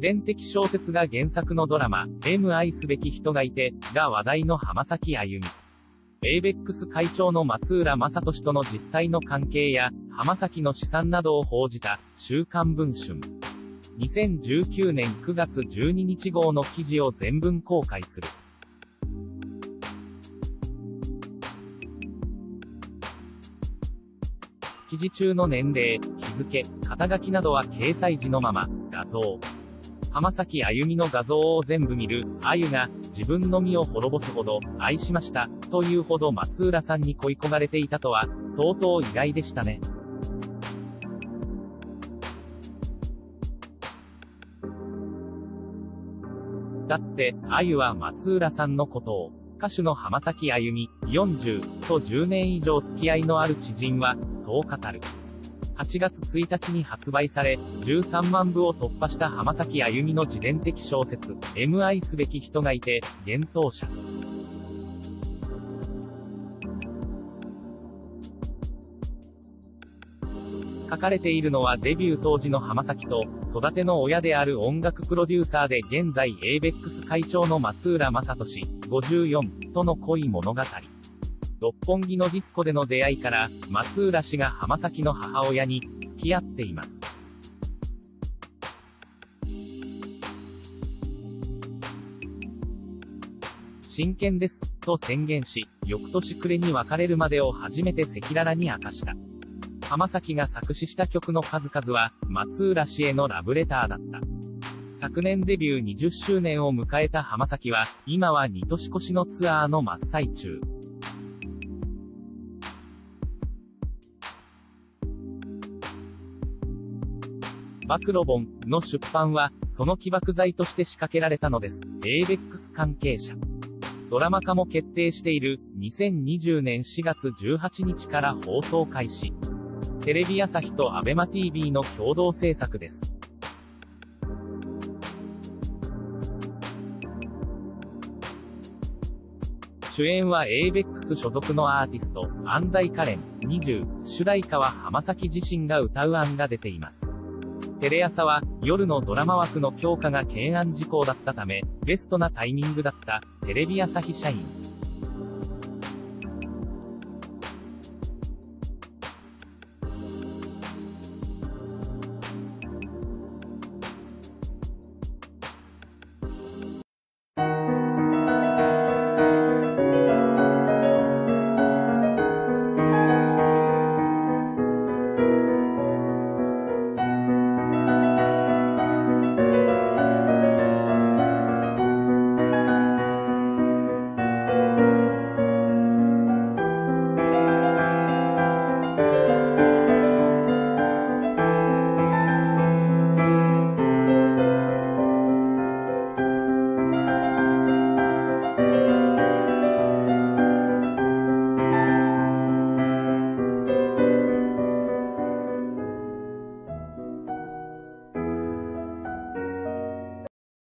伝的小説が原作のドラマ、M 愛すべき人がいて、が話題の浜崎あゆみ。エイベックス会長の松浦正俊との実際の関係や、浜崎の資産などを報じた、週刊文春。2019年9月12日号の記事を全文公開する。記事中の年齢、日付、肩書きなどは掲載時のまま、画像。浜崎あゆみの画像を全部見る、あゆが、自分の身を滅ぼすほど、愛しました、というほど松浦さんに恋焦がれていたとは、相当意外でしたね。だって、あゆは松浦さんのことを、歌手の浜崎あゆみ、40と10年以上付き合いのある知人は、そう語る。8月1日に発売され、13万部を突破した浜崎あゆみの自伝的小説、M 愛すべき人がいて、幻冬者。書かれているのはデビュー当時の浜崎と、育ての親である音楽プロデューサーで現在 ABEX 会長の松浦正俊、54、との恋物語。六本木のディスコでの出会いから、松浦氏が浜崎の母親に、付き合っています。真剣です、と宣言し、翌年暮れに別れるまでを初めて赤裸々に明かした。浜崎が作詞した曲の数々は、松浦氏へのラブレターだった。昨年デビュー20周年を迎えた浜崎は、今は2年越しのツアーの真っ最中。暴露本の出版は、その起爆剤として仕掛けられたのです。ABEX 関係者。ドラマ化も決定している、2020年4月18日から放送開始。テレビ朝日と ABEMATV の共同制作です。主演は ABEX 所属のアーティスト、安西カレン、20、主題歌は浜崎自身が歌う案が出ています。テレ朝は、夜のドラマ枠の強化が懸案事項だったため、ベストなタイミングだった、テレビ朝日社員。